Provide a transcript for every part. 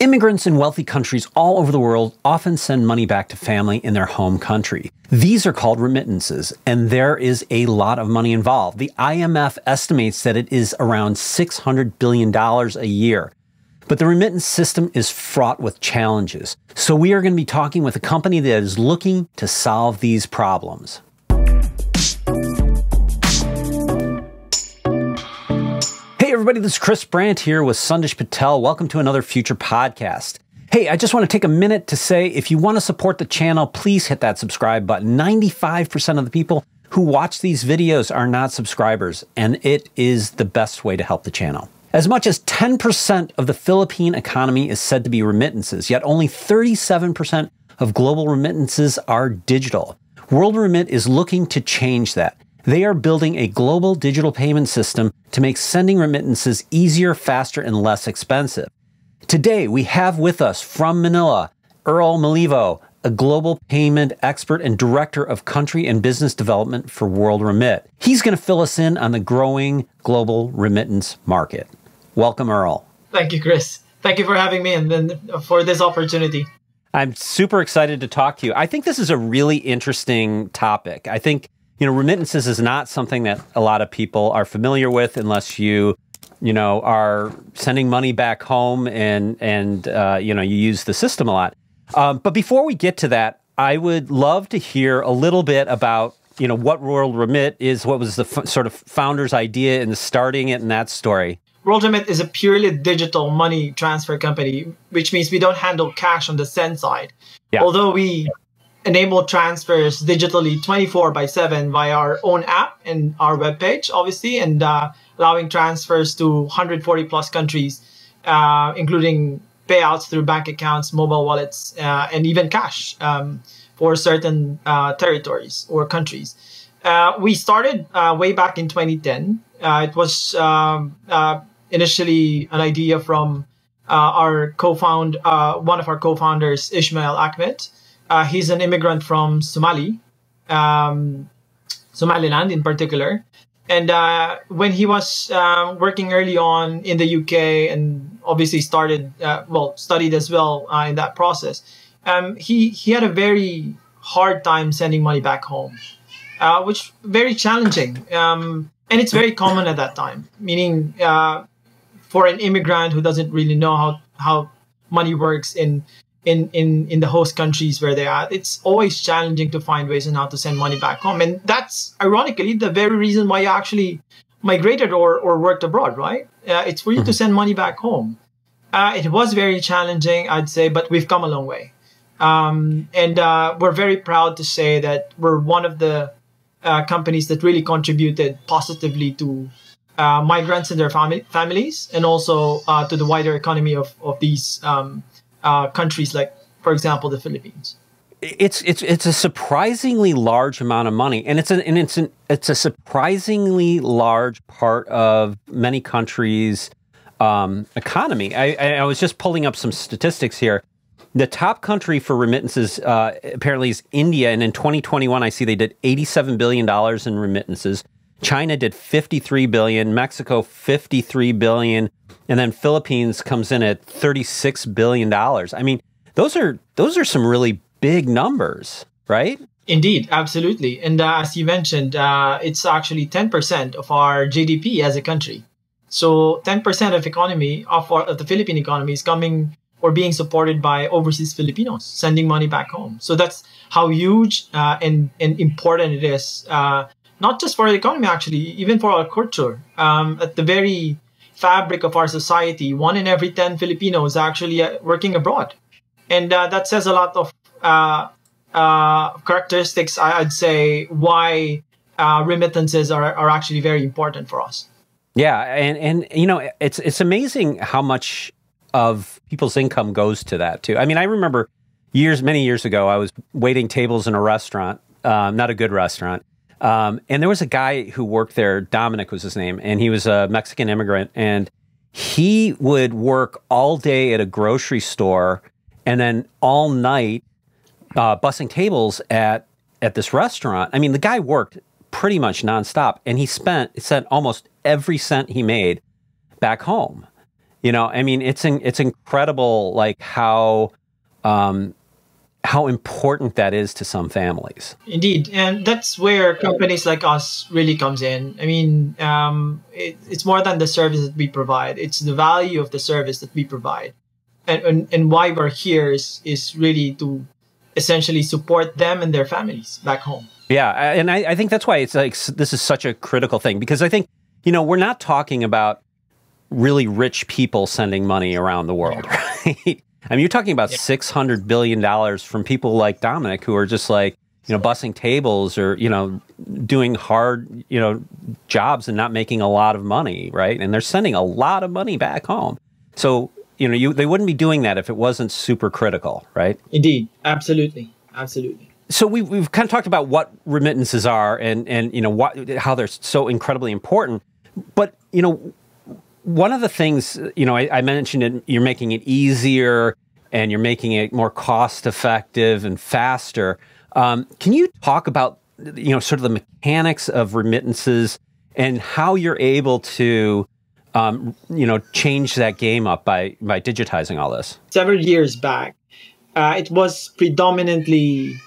Immigrants in wealthy countries all over the world often send money back to family in their home country. These are called remittances, and there is a lot of money involved. The IMF estimates that it is around $600 billion a year. But the remittance system is fraught with challenges. So we are going to be talking with a company that is looking to solve these problems. Hey, everybody, this is Chris Brandt here with Sandesh Patel. Welcome to another future podcast. Hey, I just want to take a minute to say if you want to support the channel, please hit that subscribe button. 95% of the people who watch these videos are not subscribers, and it is the best way to help the channel. As much as 10% of the Philippine economy is said to be remittances, yet only 37% of global remittances are digital. WorldRemit is looking to change that. They are building a global digital payment system to make sending remittances easier, faster, and less expensive. Today, we have with us from Manila, Earl Melivo, a global payment expert and director of country and business development for WorldRemit. He's going to fill us in on the growing global remittance market. Welcome, Earl. Thank you, Chris. Thank you for having me and then uh, for this opportunity. I'm super excited to talk to you. I think this is a really interesting topic. I think you know, remittances is not something that a lot of people are familiar with unless you, you know, are sending money back home and and uh, you know you use the system a lot. Um, but before we get to that, I would love to hear a little bit about you know what WorldRemit is. What was the sort of founder's idea in starting it and that story? WorldRemit is a purely digital money transfer company, which means we don't handle cash on the send side. Yeah. Although we enable transfers digitally 24 by 7 via our own app and our webpage, obviously, and uh, allowing transfers to 140 plus countries, uh, including payouts through bank accounts, mobile wallets, uh, and even cash um, for certain uh, territories or countries. Uh, we started uh, way back in 2010. it was um, initially an idea from our co-found, one of our co-founders, Ismail Ahmed, uh, he's an immigrant from Somali, um, Somaliland in particular. And uh, when he was uh, working early on in the UK and obviously started, uh, well, studied as well uh, in that process, um, he, he had a very hard time sending money back home, uh, which very challenging. Um, and it's very common at that time, meaning for an immigrant who doesn't really know how, how money works in in in in the host countries where they are it's always challenging to find ways on how to send money back home. And that's ironically the very reason why you actually migrated or or worked abroad right? Uh, it's for you mm-hmm. to send money back home. Uh, it was very challenging i'd say but we've come a long way. Um, and uh, we're very proud to say that we're one of the uh, companies that really contributed positively to uh, migrants and their fami- families and also uh, to the wider economy of, of these um, uh, countries like, for example, the Philippines. It's it's it's a surprisingly large amount of money, and it's an and it's an it's a surprisingly large part of many countries' um, economy. I, I was just pulling up some statistics here. The top country for remittances uh, apparently is India, and in 2021, I see they did 87 billion dollars in remittances. China did 53 billion, Mexico 53 billion, and then Philippines comes in at 36 billion dollars. I mean, those are those are some really big numbers, right? Indeed, absolutely. And uh, as you mentioned, uh, it's actually 10% of our GDP as a country. So 10% of economy of, our, of the Philippine economy is coming or being supported by overseas Filipinos sending money back home. So that's how huge uh, and, and important it is uh, not just for the economy, actually, even for our culture. Um, at the very fabric of our society, one in every 10 Filipinos actually uh, working abroad. And uh, that says a lot of uh, uh characteristics, I'd say, why uh, remittances are, are actually very important for us. Yeah, and, and you know, it's it's amazing how much of people's income goes to that too. I mean, I remember years, many years ago, I was waiting tables in a restaurant, um, not a good restaurant, um, and there was a guy who worked there, Dominic was his name, and he was a Mexican immigrant. And he would work all day at a grocery store and then all night uh, bussing tables at, at this restaurant. I mean, the guy worked pretty much nonstop and he spent, sent almost every cent he made back home. You know, I mean, it's in, it's incredible, like how um, how important that is to some families. Indeed, and that's where companies like us really comes in. I mean, um, it, it's more than the service that we provide; it's the value of the service that we provide, and and, and why we're here is is really to essentially support them and their families back home. Yeah, and I, I think that's why it's like this is such a critical thing because I think you know we're not talking about really rich people sending money around the world, right? I mean, you're talking about yeah. $600 billion from people like Dominic who are just like, you know, bussing tables or, you know, doing hard, you know, jobs and not making a lot of money, right? And they're sending a lot of money back home. So, you know, you, they wouldn't be doing that if it wasn't super critical, right? Indeed. Absolutely. Absolutely. So we, we've kind of talked about what remittances are and, and you know, what, how they're so incredibly important. But, you know, one of the things, you know, I, I, mentioned it, you're making it easier and you're making it more cost effective and faster. Um, can you talk about, you know, sort of the mechanics of remittances and how you're able to, um, you know, change that game up by by digitizing all this? Several years back, uh, it was predominantly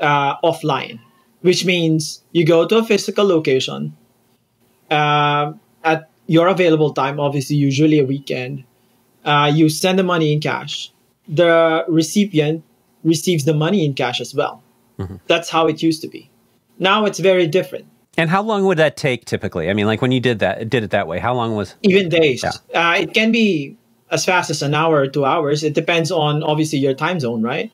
uh, offline, which means you go to a physical location uh, your available time, obviously, usually a weekend, uh, you send the money in cash. The recipient receives the money in cash as well. Mm-hmm. That's how it used to be. Now it's very different. And how long would that take typically? I mean, like when you did that, did it that way, how long was? Even days. Yeah. Uh, it can be as fast as an hour or two hours. It depends on obviously your time zone, right?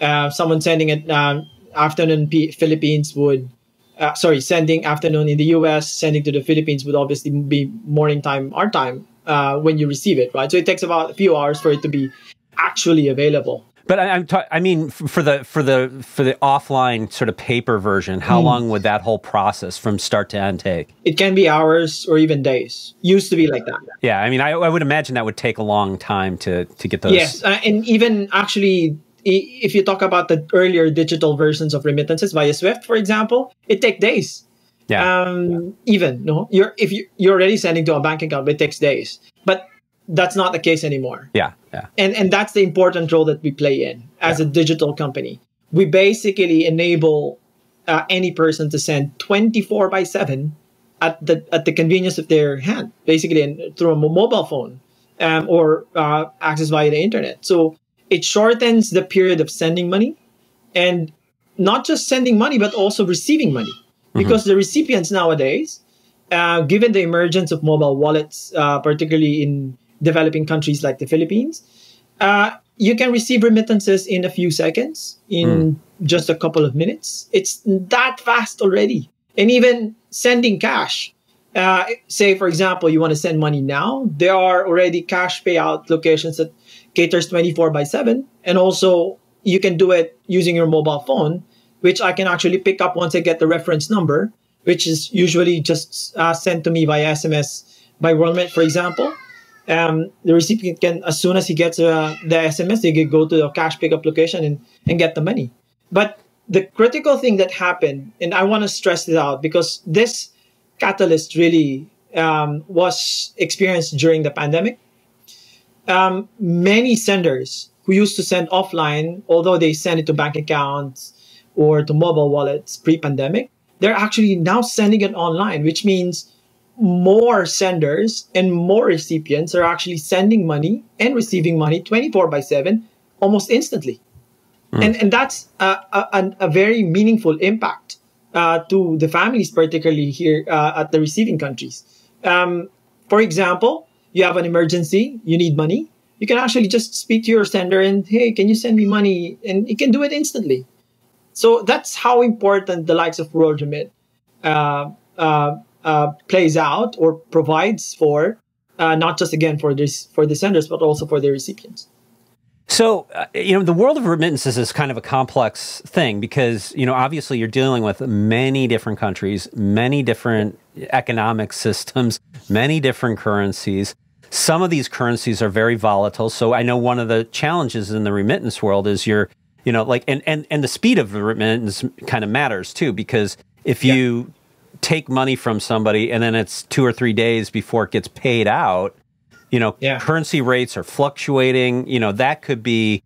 Uh, someone sending it uh, afternoon P- Philippines would uh, sorry, sending afternoon in the US, sending to the Philippines would obviously be morning time, our time, uh, when you receive it, right? So it takes about a few hours for it to be actually available. But I, am ta- I mean, for the for the for the offline sort of paper version, how mm. long would that whole process from start to end take? It can be hours or even days. Used to be like that. Yeah, I mean, I, I would imagine that would take a long time to to get those. Yes, uh, and even actually if you talk about the earlier digital versions of remittances via Swift, for example, it takes days. Yeah. Um, yeah. Even no, you're if you you're already sending to a bank account, it takes days. But that's not the case anymore. Yeah. Yeah. And and that's the important role that we play in as yeah. a digital company. We basically enable uh, any person to send 24 by 7 at the at the convenience of their hand, basically and through a mobile phone um, or uh, access via the internet. So it shortens the period of sending money and not just sending money, but also receiving money. Mm-hmm. Because the recipients nowadays, uh, given the emergence of mobile wallets, uh, particularly in developing countries like the Philippines, uh, you can receive remittances in a few seconds, in mm. just a couple of minutes. It's that fast already. And even sending cash. Uh, say, for example, you want to send money now, there are already cash payout locations that caters 24 by 7 and also you can do it using your mobile phone which i can actually pick up once i get the reference number which is usually just uh, sent to me by sms by WorldRemit, for example. Um, the recipient can as soon as he gets uh, the sms he can go to the cash pickup location and, and get the money. But the critical thing that happened and i want to stress this out because this catalyst really um, was experienced during the pandemic um, many senders who used to send offline, although they send it to bank accounts or to mobile wallets pre-pandemic, they're actually now sending it online, which means more senders and more recipients are actually sending money and receiving money 24 by 7 almost instantly. Mm. And, and that's a, a, a very meaningful impact uh, to the families, particularly here uh, at the receiving countries. Um, for example, you have an emergency, you need money, you can actually just speak to your sender and, hey, can you send me money? And you can do it instantly. So that's how important the likes of WorldRemit uh, uh, uh, plays out or provides for, uh, not just again for this for the senders, but also for the recipients. So, uh, you know, the world of remittances is kind of a complex thing because, you know, obviously you're dealing with many different countries, many different economic systems, many different currencies. Some of these currencies are very volatile. So I know one of the challenges in the remittance world is you're, you know, like, and, and, and the speed of the remittance kind of matters too, because if yeah. you take money from somebody and then it's two or three days before it gets paid out, you know, yeah. currency rates are fluctuating. You know, that could be,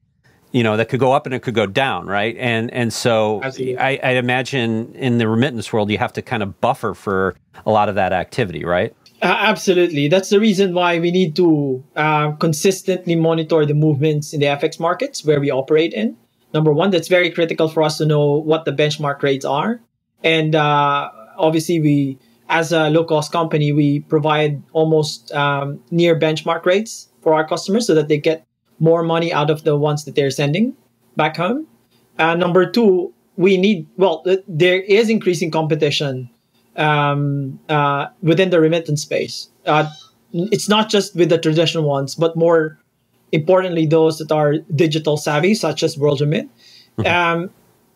you know, that could go up and it could go down, right? And and so I, I imagine in the remittance world, you have to kind of buffer for a lot of that activity, right? Uh, absolutely. That's the reason why we need to uh, consistently monitor the movements in the FX markets where we operate in. Number one, that's very critical for us to know what the benchmark rates are. And uh, obviously, we, as a low cost company, we provide almost um, near benchmark rates for our customers so that they get more money out of the ones that they're sending back home. Uh, number two, we need, well, there is increasing competition um, uh, within the remittance space. Uh, it's not just with the traditional ones, but more importantly, those that are digital savvy, such as WorldRemit. Mm-hmm. Um,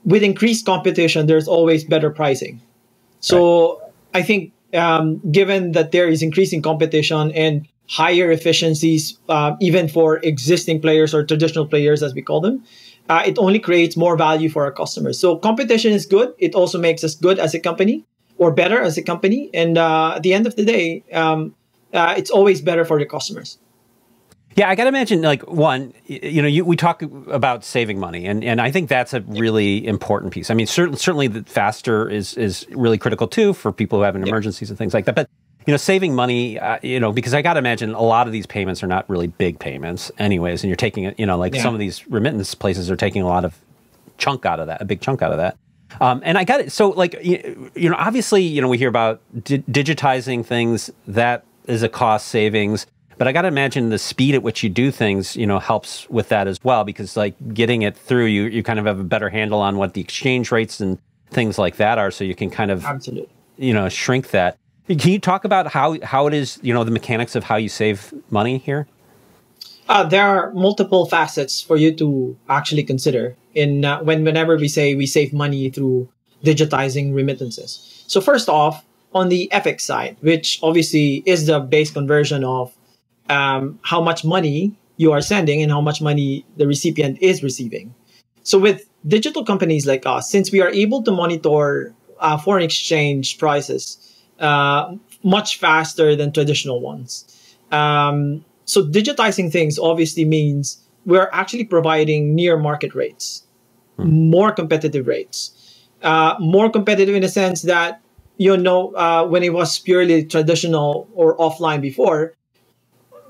with increased competition, there's always better pricing. So right. I think um, given that there is increasing competition and higher efficiencies, uh, even for existing players or traditional players, as we call them, uh, it only creates more value for our customers. So competition is good. It also makes us good as a company or better as a company. And uh, at the end of the day, um, uh, it's always better for the customers. Yeah, I got to imagine, like, one, you know, you, we talk about saving money, and, and I think that's a really important piece. I mean, certainly, certainly the faster is, is really critical too for people who have an emergencies and things like that. But, you know, saving money, uh, you know, because I got to imagine a lot of these payments are not really big payments, anyways, and you're taking it, you know, like yeah. some of these remittance places are taking a lot of chunk out of that, a big chunk out of that. Um, and I got it. So, like, you, you know, obviously, you know, we hear about di- digitizing things that is a cost savings. But I got to imagine the speed at which you do things, you know, helps with that as well because like getting it through, you you kind of have a better handle on what the exchange rates and things like that are, so you can kind of absolutely, you know, shrink that. Can you talk about how how it is, you know, the mechanics of how you save money here? Uh, there are multiple facets for you to actually consider in uh, when whenever we say we save money through digitizing remittances. So first off, on the FX side, which obviously is the base conversion of um, how much money you are sending and how much money the recipient is receiving. So with digital companies like us, since we are able to monitor uh, foreign exchange prices uh, much faster than traditional ones, um, so digitizing things obviously means we're actually providing near market rates, hmm. more competitive rates, uh, more competitive in the sense that you know uh, when it was purely traditional or offline before,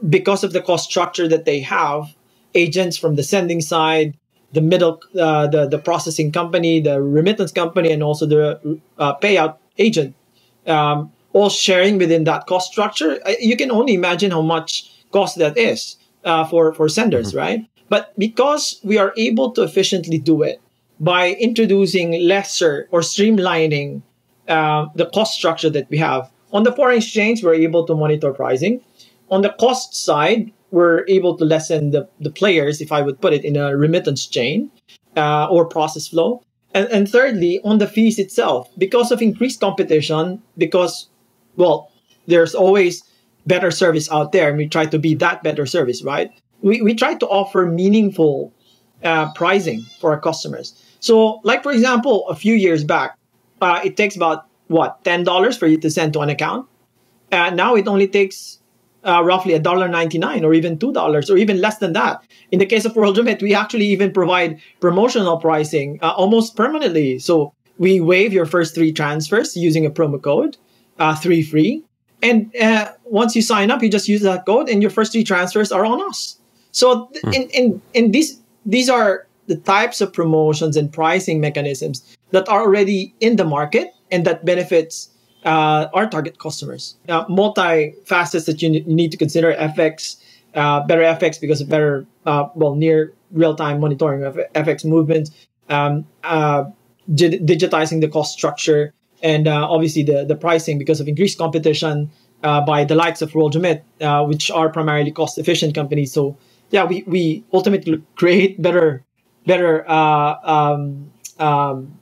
because of the cost structure that they have, agents from the sending side, the middle, uh, the the processing company, the remittance company, and also the uh, payout agent, um, all sharing within that cost structure. You can only imagine how much cost that is uh, for for senders, mm-hmm. right? But because we are able to efficiently do it by introducing lesser or streamlining uh, the cost structure that we have on the foreign exchange, we're able to monitor pricing on the cost side, we're able to lessen the, the players, if I would put it, in a remittance chain uh, or process flow. And, and thirdly, on the fees itself, because of increased competition, because, well, there's always better service out there, and we try to be that better service, right? We, we try to offer meaningful uh, pricing for our customers. So, like for example, a few years back, uh, it takes about what ten dollars for you to send to an account. Uh, now it only takes uh, roughly $1.99 or even $2 or even less than that. In the case of WorldRemit, we actually even provide promotional pricing uh, almost permanently. So we waive your first three transfers using a promo code, uh, three free. And uh, once you sign up, you just use that code and your first three transfers are on us. So hmm. in, in, in these, these are the types of promotions and pricing mechanisms that are already in the market and that benefits uh, our target customers. Uh, multi facets that you, n- need to consider FX, uh, better FX because of better, uh, well, near real time monitoring of FX movements, um, uh, di- digitizing the cost structure, and uh, obviously the, the pricing because of increased competition by the likes of WorldRemit, which are primarily cost efficient companies. So, yeah, we, we ultimately create better, better um, um,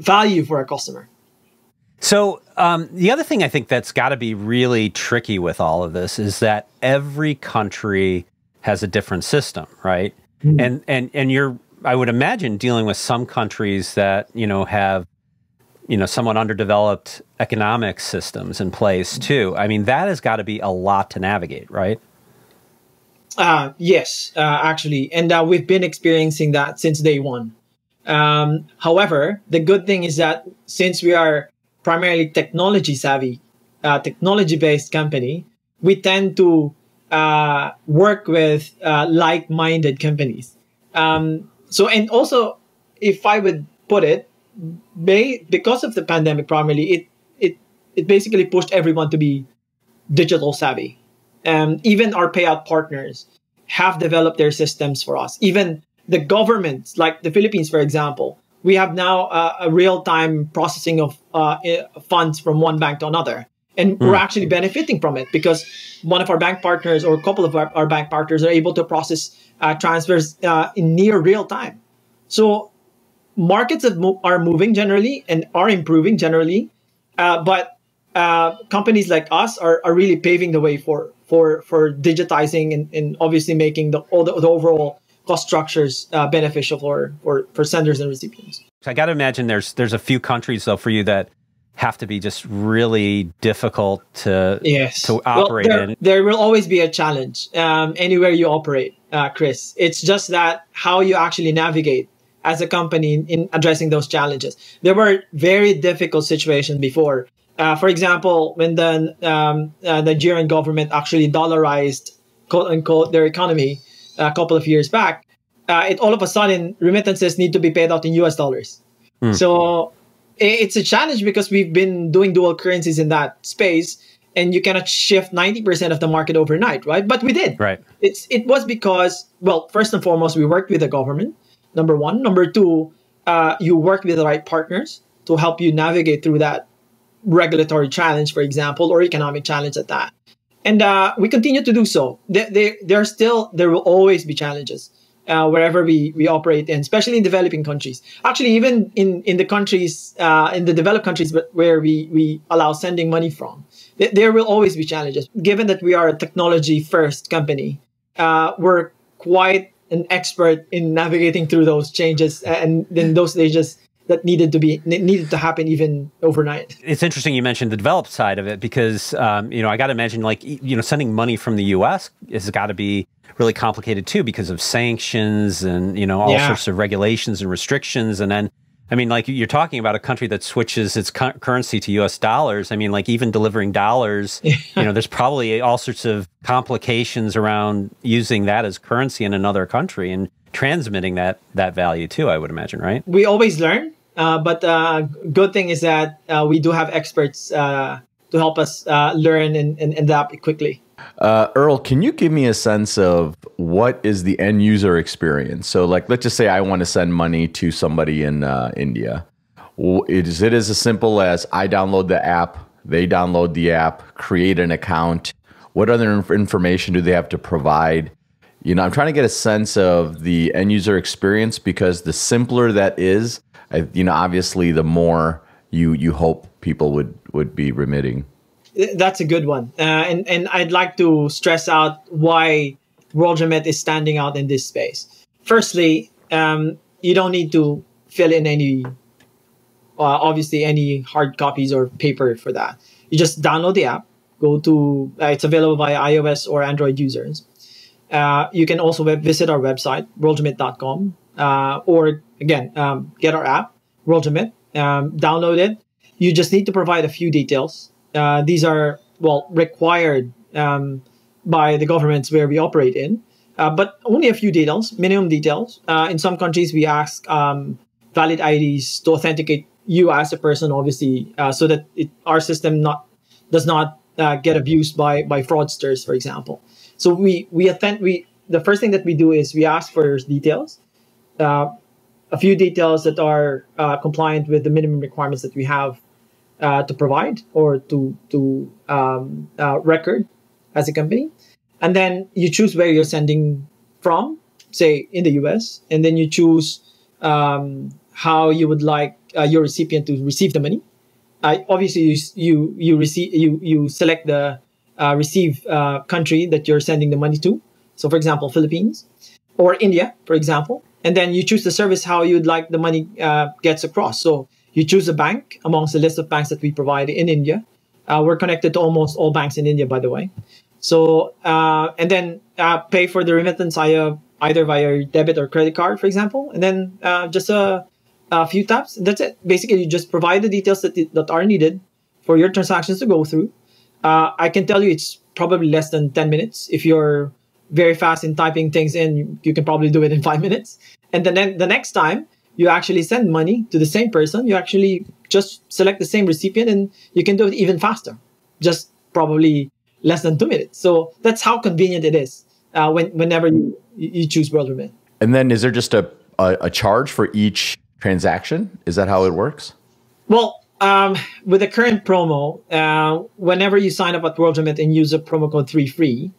value for our customer. So um, the other thing I think that's got to be really tricky with all of this is that every country has a different system, right? Mm-hmm. And and and you're I would imagine dealing with some countries that you know have you know somewhat underdeveloped economic systems in place too. I mean that has got to be a lot to navigate, right? Uh, yes, uh, actually. And uh, we've been experiencing that since day one. Um, however, the good thing is that since we are primarily technology savvy, uh, technology based company, we tend to uh, work with uh, like minded companies. Um, so, and also, if I would put it, because of the pandemic, primarily, it, it, it basically pushed everyone to be digital savvy. Um, even our payout partners have developed their systems for us. Even the governments, like the Philippines, for example, we have now uh, a real time processing of uh, funds from one bank to another. And mm. we're actually benefiting from it because one of our bank partners or a couple of our, our bank partners are able to process uh, transfers uh, in near real time. So markets are moving generally and are improving generally. Uh, but uh, companies like us are, are really paving the way for for for digitizing and, and obviously making the all the, the overall cost structures uh, beneficial for, for for senders and recipients. So I got to imagine there's there's a few countries though for you that have to be just really difficult to yes. to operate well, there, in. There will always be a challenge um, anywhere you operate, uh, Chris. It's just that how you actually navigate as a company in, in addressing those challenges. There were very difficult situations before uh, for example, when the um, uh, Nigerian government actually dollarized quote unquote their economy a couple of years back, uh, it all of a sudden remittances need to be paid out in US dollars. Mm. So it's a challenge because we've been doing dual currencies in that space and you cannot shift 90% of the market overnight, right? But we did. Right. It's it was because well, first and foremost, we worked with the government. Number one, number two, uh, you work with the right partners to help you navigate through that regulatory challenge, for example, or economic challenge at that. And uh, we continue to do so. There, there, are still, there will always be challenges uh, wherever we, we operate in, especially in developing countries. Actually, even in, in the countries, uh, in the developed countries where we, we allow sending money from, there, there will always be challenges. Given that we are a technology first company, uh, we're quite an expert in navigating through those changes and then those stages that needed to be needed to happen even overnight. It's interesting you mentioned the developed side of it because um, you know I got to imagine like you know sending money from the U.S. has got to be really complicated too because of sanctions and you know all yeah. sorts of regulations and restrictions and then I mean, like you're talking about a country that switches its cu- currency to U.S. dollars. I mean, like even delivering dollars, you know, there's probably all sorts of complications around using that as currency in another country and transmitting that that value too. I would imagine, right? We always learn, uh, but uh, good thing is that uh, we do have experts uh, to help us uh, learn and, and adapt quickly. Uh, Earl, can you give me a sense of what is the end user experience? So, like, let's just say I want to send money to somebody in India. Is it as simple as I download the app, they download the app, create an account? What other information do they have to provide? You know, I'm trying to get a sense of the end user experience because the simpler that is, I, you know, obviously the more you you hope people would would be remitting. That's a good one, uh, and and I'd like to stress out why WorldRemit is standing out in this space. Firstly, um, you don't need to fill in any, uh, obviously, any hard copies or paper for that. You just download the app, go to, uh, it's available by iOS or Android users. Uh, you can also web- visit our website, worldremit.com, uh, or again, um, get our app, WorldRemit, um, download it. You just need to provide a few details. Uh, these are, well, required um, by the governments where we operate in, uh, but only a few details, minimum details. Uh, in some countries, we ask um, valid IDs to authenticate you as a person, obviously, uh, so that it, our system not does not get abused by, by fraudsters, for example. So we we attend we the first thing that we do is we ask for details, uh, a few details that are uh, compliant with the minimum requirements that we have uh, to provide or to to um, uh, record as a company, and then you choose where you're sending from, say in the U.S., and then you choose um, how you would like uh, your recipient to receive the money. obviously, you you you receive you you select the uh, receive uh, country that you're sending the money to. So, for example, Philippines or India, for example, and then you choose the service how you'd like the money uh, gets across. So you choose a bank amongst the list of banks that we provide in India. Uh, we're connected to almost all banks in India, by the way. So uh, and then uh, pay for the remittance via either via debit or credit card, for example, and then uh, just a, a, few taps. That's it. Basically, you just provide the details that that are needed for your transactions to go through. Uh, I can tell you it's probably less than ten minutes. If you're very fast in typing things in, you, you can probably do it in five minutes. And then the next time you actually send money to the same person, you actually just select the same recipient and you can do it even faster, just probably less than two minutes. So that's how convenient it is uh, when, whenever you, you choose WorldRemit. And then is there just a, a, a, charge for each transaction? Is that how it works? Well, um, with the current promo, uh, whenever you sign up at WorldRemit and use a promo code 3 free,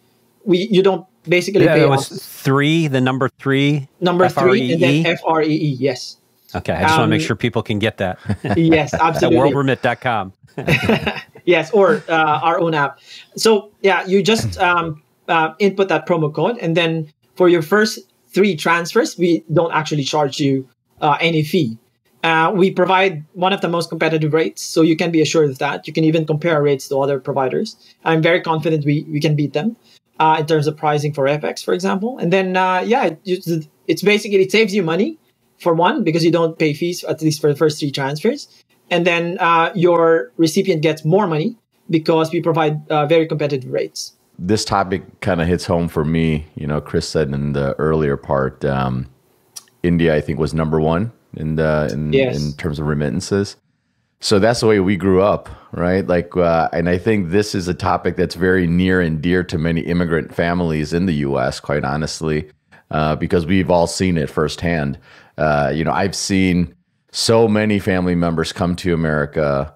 we you don't basically yeah, it was three, the number three. Number F-R-E-E? three, and then F R E E, yes. Okay, I just um, want to make sure people can get that. yes, absolutely. At worldremit.com. yes, or uh, our own app. So, yeah, you just um, uh, input that promo code, and then for your first three transfers, we don't actually charge you uh, any fee. Uh, we provide one of the most competitive rates, so you can be assured of that. You can even compare rates to other providers. I'm very confident we, we can beat them uh, in terms of pricing for FX, for example. And then, uh, yeah, it, it's basically, it saves you money for one, because you don't pay fees, at least for the first three transfers. And then uh, your recipient gets more money because we provide uh, very competitive rates. This topic kind of hits home for me. You know, Chris said in the earlier part, um, India, I think, was number one in the in, yes. in terms of remittances. So that's the way we grew up, right? Like, uh, and I think this is a topic that's very near and dear to many immigrant families in the U.S. Quite honestly, uh, because we've all seen it firsthand. Uh, you know, I've seen so many family members come to America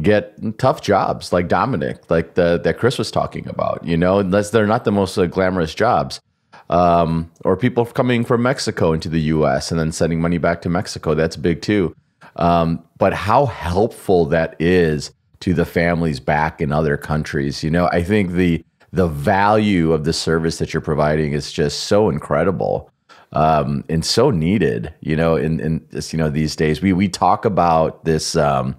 get tough jobs like Dominic, like the that Chris was talking about. You know, unless they're not the most uh, glamorous jobs. Um, or people coming from Mexico into the U.S. and then sending money back to Mexico. That's big too. Um, but how helpful that is to the families back in other countries. You know, I think the the value of the service that you're providing is just so incredible um, and so needed. You know, in in this, you know these days we we talk about this. Um,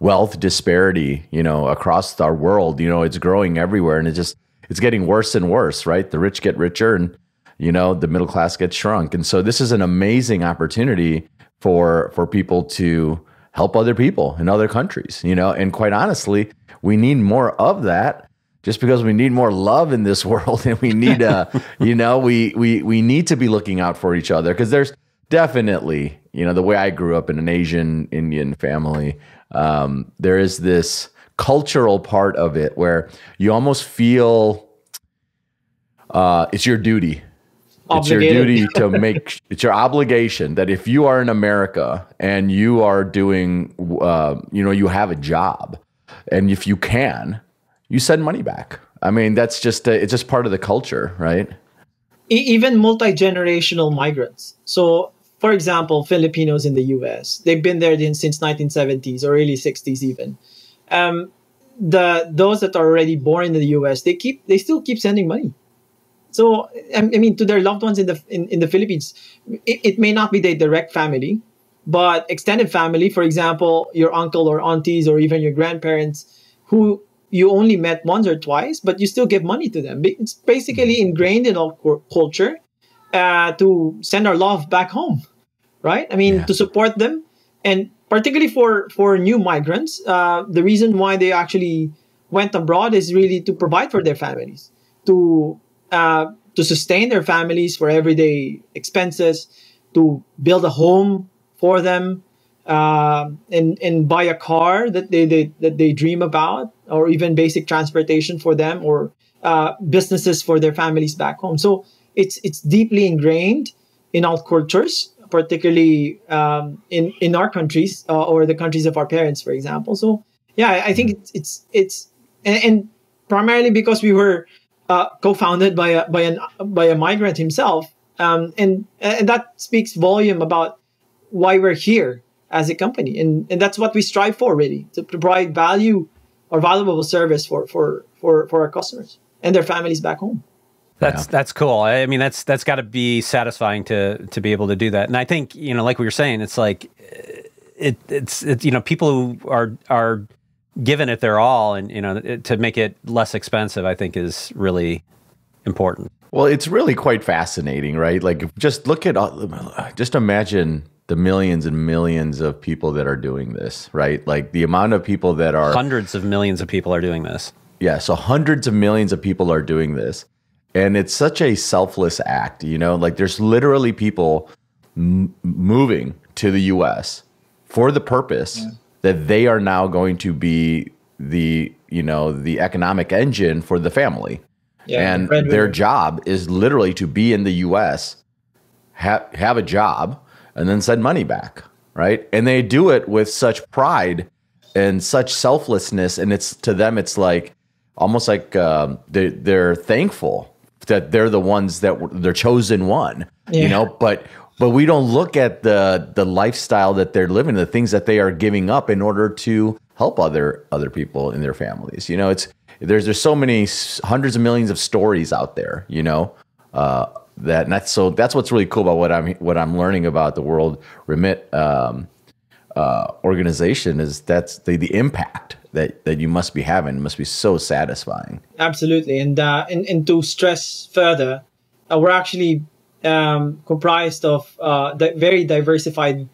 wealth disparity you know across our world you know it's growing everywhere and it just it's getting worse and worse right the rich get richer and you know the middle class gets shrunk and so this is an amazing opportunity for for people to help other people in other countries, you know. And quite honestly, we need more of that just because we need more love in this world and we need uh you know, we we we need to be looking out for each other because there's definitely, you know, the way I grew up in an Asian Indian family, um, there is this cultural part of it where you almost feel uh, it's your duty. It's your duty to make. it's your obligation that if you are in America and you are doing, uh, you know, you have a job, and if you can, you send money back. I mean, that's just a, it's just part of the culture, right? Even multi generational migrants. So, for example, Filipinos in the U.S. They've been there since 1970s or early 60s, even. Um, the those that are already born in the U.S. They keep they still keep sending money so I mean, to their loved ones in the in, in the Philippines, it, it may not be their direct family, but extended family, for example, your uncle or aunties or even your grandparents, who you only met once or twice, but you still give money to them. It's basically mm-hmm. ingrained in our culture uh, to send our love back home, right? I mean, yeah. to support them, and particularly for for new migrants, uh, the reason why they actually went abroad is really to provide for their families, to uh, to sustain their families for everyday expenses, to build a home for them, uh, and and buy a car that they, they that they dream about, or even basic transportation for them, or uh, businesses for their families back home. So it's it's deeply ingrained in all cultures, particularly um, in in our countries uh, or the countries of our parents, for example. So yeah, I, I think it's it's it's and, and primarily because we were uh, co-founded by a by an by a migrant himself, um, and and that speaks volume about why we're here as a company, and and that's what we strive for, really, to provide value or valuable service for for for for our customers and their families back home. That's yeah. that's cool. I mean, that's that's got to be satisfying to to be able to do that. And I think you know, like we were saying, it's like it it's it's you know, people who are are given it their all, and you know, to make it less expensive, I think is really important. Well, it's really quite fascinating, right? Like, just look at, just imagine the millions and millions of people that are doing this, right? Like the amount of people that are hundreds of millions of people are doing this. Yeah, so hundreds of millions of people are doing this. And it's such a selfless act, you know? Like there's literally people m- moving to the US for the purpose yeah. That they are now going to be the, you know, the economic engine for the family. Yeah, and their job is literally to be in the US, ha- have a job, and then send money back, right? And they do it with such pride and such selflessness, and it's to them, it's like almost like um, they, they're thankful that they're the ones that were, they're chosen one, yeah. you know. But but we don't look at the the lifestyle that they're living, the things that they are giving up in order to help other other people in their families. You know, it's there's there's so many hundreds of millions of stories out there. You know. Uh, that and that's so that's what's really cool about what I'm what I'm learning about the World Remit um, uh, organization is that's the the impact that that you must be having must be so satisfying. Absolutely, and uh, and, and to stress further, uh, we're actually um, comprised of uh, very diversified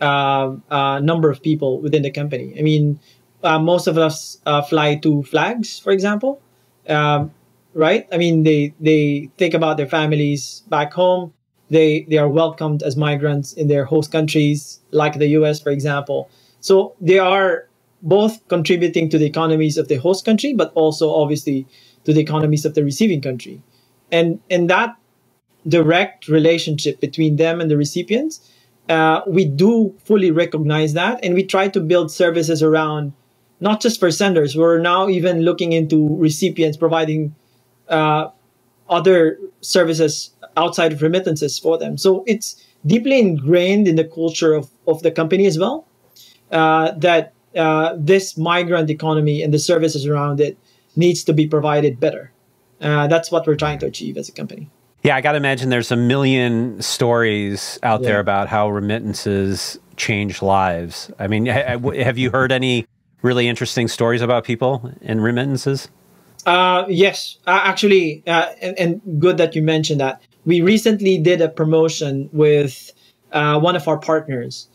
uh, uh, number of people within the company. I mean, uh, most of us uh, fly two flags, for example. Um, right? I mean, they they think about their families back home. They they are welcomed as migrants in their host countries, like the U.S., for example. So they are both contributing to the economies of the host country, but also obviously to the economies of the receiving country, and and that direct relationship between them and the recipients, uh, we do fully recognize that, and we try to build services around not just for senders. We're now even looking into recipients providing uh, other services outside of remittances for them. So it's deeply ingrained in the culture of, of the company as well uh, that uh, this migrant economy and the services around it needs to be provided better. Uh, that's what we're trying to achieve as a company. Yeah, I got to imagine there's a million stories out yeah. there about how remittances change lives. I mean, have you heard any really interesting stories about people in remittances? Uh, yes, uh, actually, uh, and, and, good that you mentioned that. We recently did a promotion with uh, one of our partners,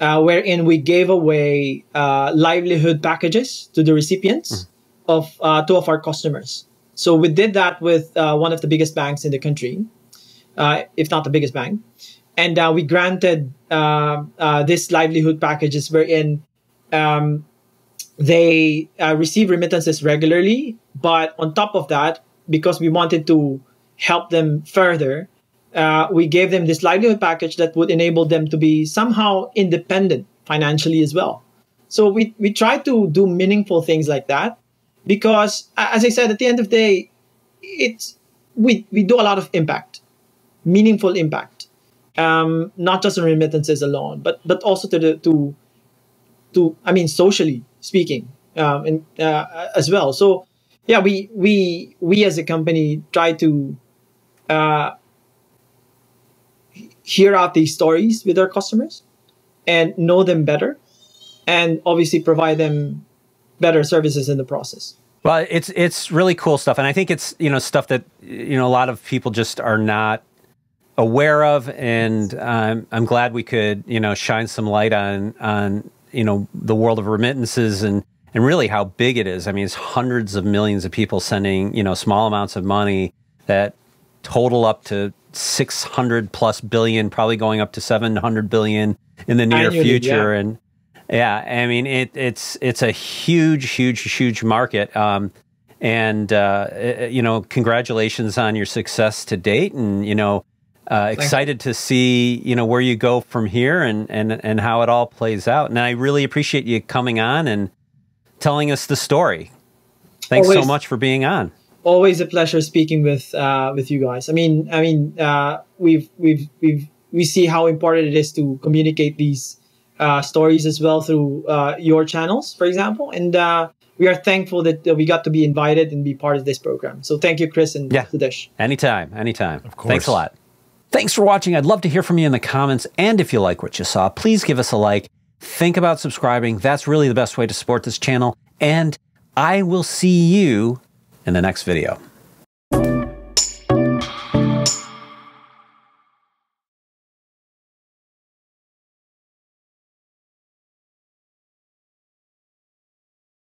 uh, wherein we gave away uh, livelihood packages to the recipients mm. of two of our customers. So we did that with one of the biggest banks in the country, if not the biggest bank, and we granted this livelihood packages wherein um, they uh, receive remittances regularly, but on top of that, because we wanted to help them further, uh, we gave them this livelihood package that would enable them to be somehow independent financially as well. So we, we try to do meaningful things like that because, as I said, at the end of the day, it's we, we do a lot of impact, meaningful impact, um, not just on remittances alone, but but also to the to to I mean socially speaking um, and uh, as well. So yeah, we we we as a company try to uh, hear out these stories with our customers and know them better, and obviously provide them better services in the process. Well, it's it's really cool stuff, and I think it's you know stuff that you know a lot of people just are not aware of, and um, I'm glad we could you know shine some light on on you know the world of remittances and and really how big it is. I mean, it's hundreds of millions of people sending you know small amounts of money that total up to 600 plus billion, probably going up to 700 billion in the near future. Yeah. And yeah, I mean, it, it's it's a huge, huge, huge market. Um, and uh, you know, congratulations on your success to date. And you know, uh, excited to see you know where you go from here and and and how it all plays out. And I really appreciate you coming on and telling us the story. Thanks always, so much for being on. Always a pleasure speaking with uh, with you guys. I mean, I mean, uh, we've we've we've we see how important it is to communicate these uh, stories as well through uh, your channels, for example, and uh, we are thankful that we got to be invited and be part of this program. So thank you, Chris and yeah. Sandesh. Anytime, anytime. Of course. Thanks a lot. Thanks for watching. I'd love to hear from you in the comments. And if you like what you saw, please give us a like. Think about subscribing. That's really the best way to support this channel. And I will see you in the next video.